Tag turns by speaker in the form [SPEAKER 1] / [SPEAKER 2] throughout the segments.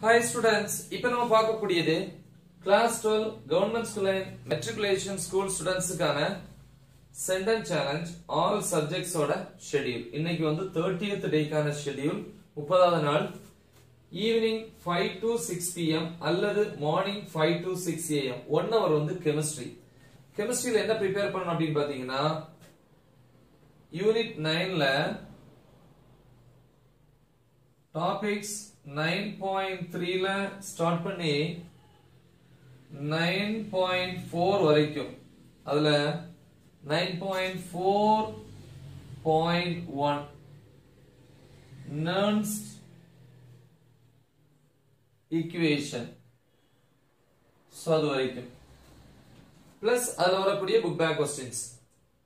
[SPEAKER 1] Hi students இப்போ நம்ம பார்க்கக்கூடியது class 12 government school and matriculation school ஸ்டூடெண்ட்ஸுக்கான centum challenge all சப்ஜெக்ட்ஸோட ஷெட்யூல் இன்னைக்கு வந்து 30th டேக்கான ஷெட்யூல் முப்பதாவது நாள். Evening five to six PM அல்லது morning five to six AM one hour வந்து கெமிஸ்ட்ரி கெமிஸ்ட்ரியில் என்ன ப்ரிப்பேர் பண்ணணும் அப்படின்னு பார்த்தீங்கன்னா யூனிட் நைனில் டாபிக்ஸ் நைன் பாயிண்ட் த்ரீல ஸ்டார்ட் பண்ணி நைன் பாயிண்ட் ஃபோர் வரைக்கும். அதுல nine point four point one Nernst equation so அது வரைக்கும். பிளஸ் அதுல வரக்கூடிய book back questions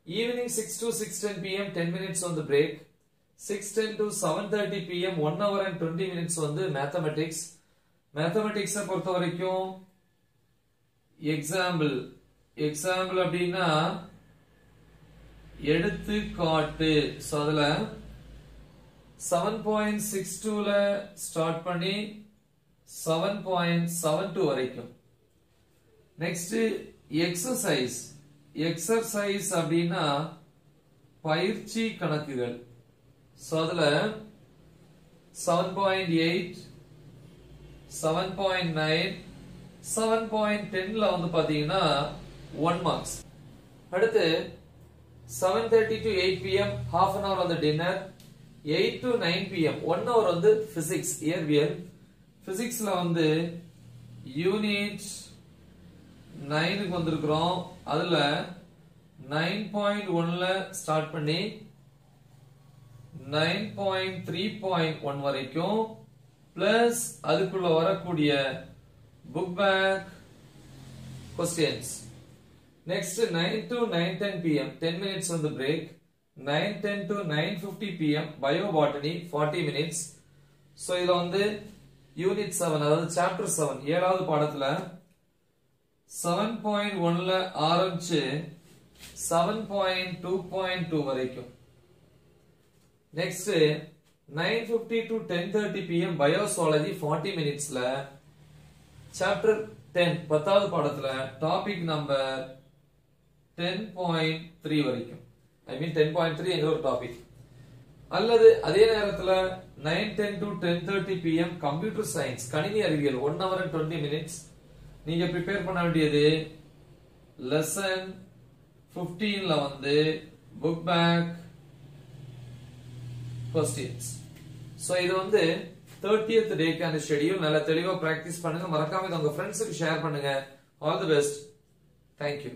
[SPEAKER 1] evening six to six ten PM ten minutes வந்து break six ten to seven thirty PM one hour and twenty minutes வந்து mathematics மேத்தமெட்டிக்ஸை பொறுத்த வரைக்கும் example example அப்படின்னா எடுத்துக்காட்டு. ஸோ அதில் செவன் பாயிண்ட் சிக்ஸ் டூவில் ஸ்டார்ட் பண்ணி செவன் பாயிண்ட் செவன் டூ வரைக்கும். நெக்ஸ்ட் எக்ஸசைஸ் எக்ஸசைஸ் அப்படின்னா பயிற்சி கணக்குகள். ஸோ அதில் seven point eight seven point nine seven point டென்ல வந்து பாத்தீங்கன்னா ஒன் மார்க்ஸ் அடுத்து seven thirty to eight PM half an hour வந்து dinner eight to nine PM one hour வந்து பிசிக்ஸ் இயற்பியல் பிசிக்ஸ்ல வந்து யூனிட் நைனுக்கு வந்திருக்கிறோம். அதில் நைன் பாயிண்ட் ஒன்ல ஸ்டார்ட் பண்ணி nine point three point one வரைக்கும் பிளஸ் அதுக்குள்ள வரக்கூடிய book back questions next nine to nine ten PM ten minutes வந்து break nine ten to nine fifty PM bio botany forty minutes so இதுல வந்து unit seven அதாவது chapter seven ஏழாவது பாடத்துல seven point ஒன்ல ஆரம்பிச்சு seven point two point two வரைக்கும் next nine fifty to ten thirty PM bio zoology forty மினிட்ஸ்ல chapter ten பத்தாவது பாடத்துல topic number ten point three வரைக்கும். I mean ten point three எங்க ஒரு டாபிக் அல்லது அதே நேரத்துல nine ten to ten thirty PM computer science கணினி அறிவியல் one hour and twenty minutes நீங்க ப்ரிப்பேர் பண்ண வேண்டியது லெசன் பிப்டீன்ல வந்து புக் பேக் கொஸ்டின்ஸ் ஸோ இது வந்து தேர்ட்டியத் டேக்கான ஷெடியூல் நல்லா தெளிவாக ப்ராக்டிஸ் பண்ணுங்க. மறக்காம இதை உங்க ஃப்ரெண்ட்ஸுக்கு ஷேர் பண்ணுங்க. All the best thank you